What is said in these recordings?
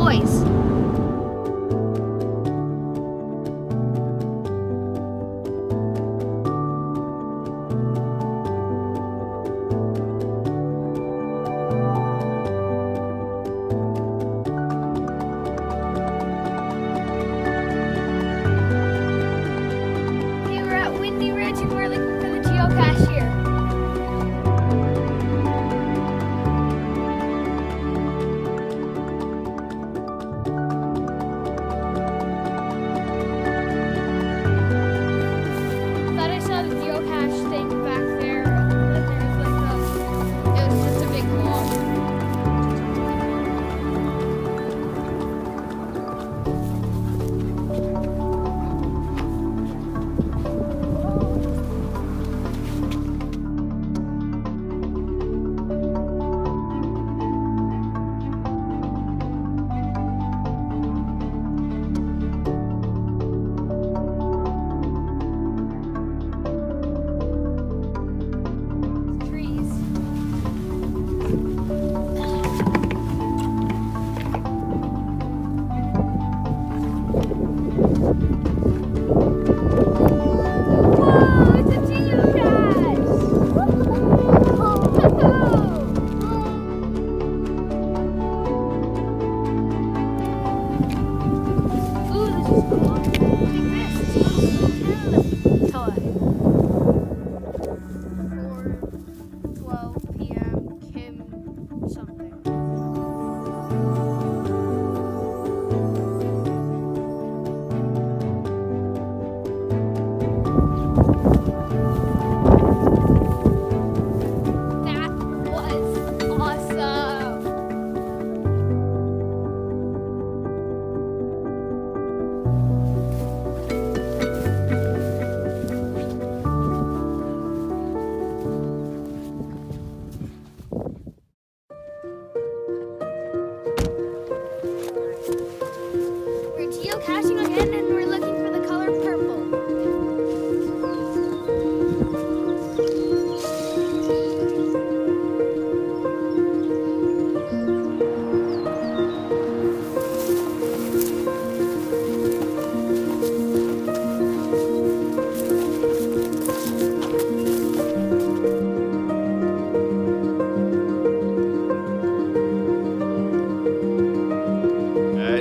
depois. Thank you.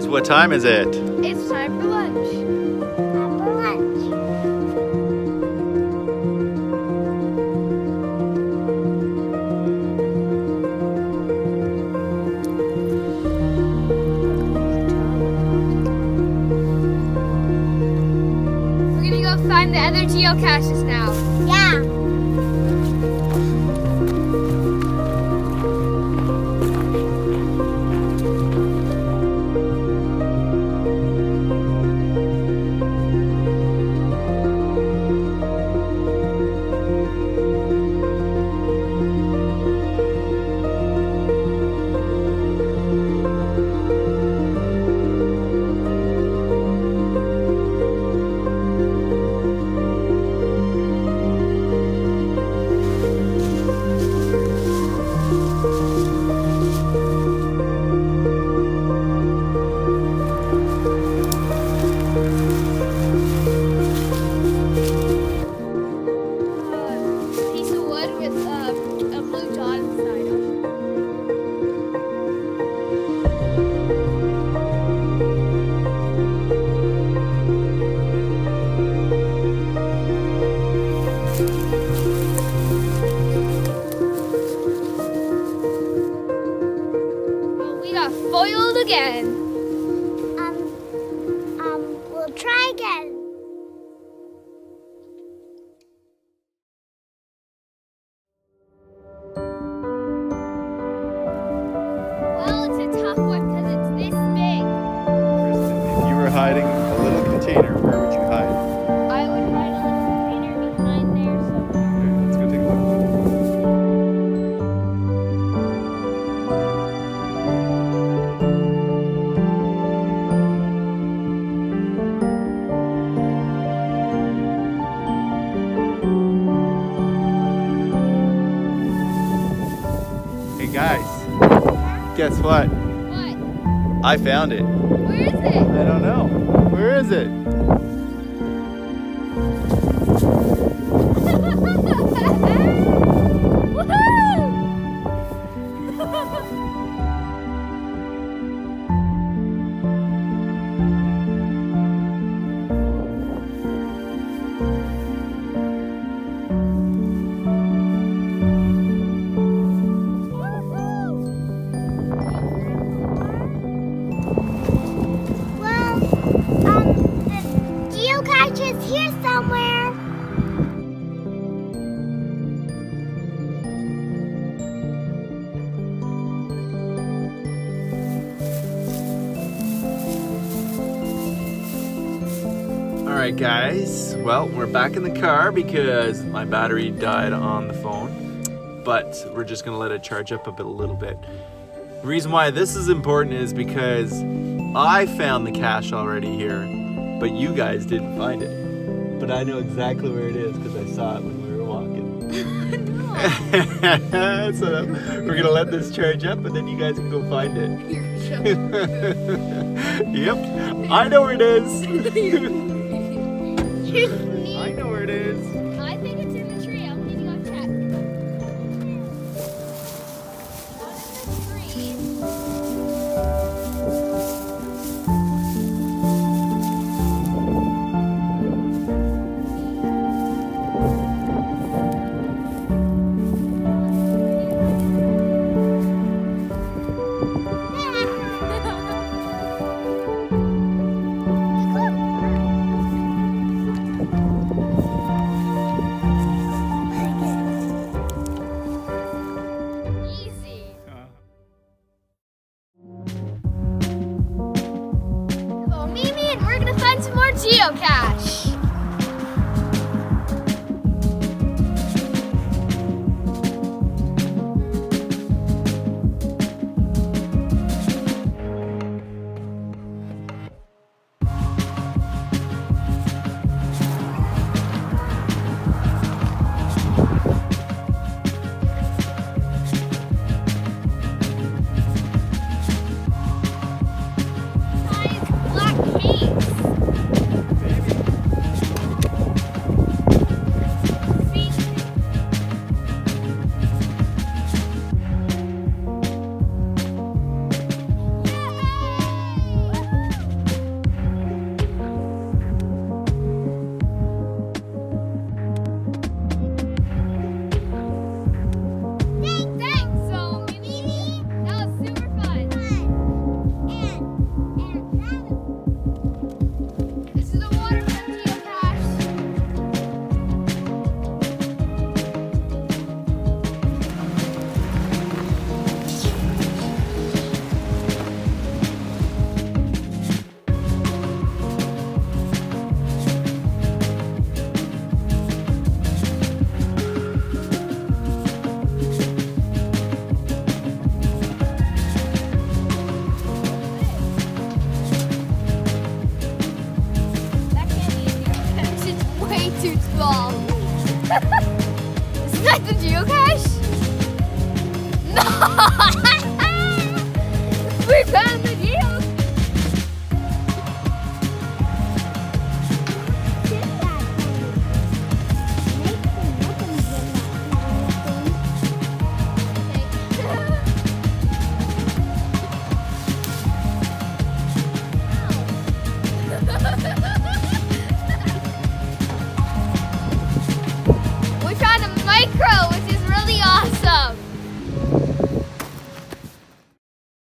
What time is it? It's time for lunch. Time for lunch. We're gonna go find the other geocaches now. Yeah. again. Um, um, we'll try again. Well, it's a tough one because it's this big. Kristen, if you were hiding a little guess what? What? I found it. Where is it? I don't know. Where is it? All right, guys. Well, we're back in the car because my battery died on the phone, but we're just gonna let it charge up a bit, a little bit. The reason why this is important is because I found the cache already here, but you guys didn't find it. But I know exactly where it is because I saw it when we were walking. so we're gonna let this charge up, and then you guys can go find it. yep, I know where it is. I know where it is. Ha ha!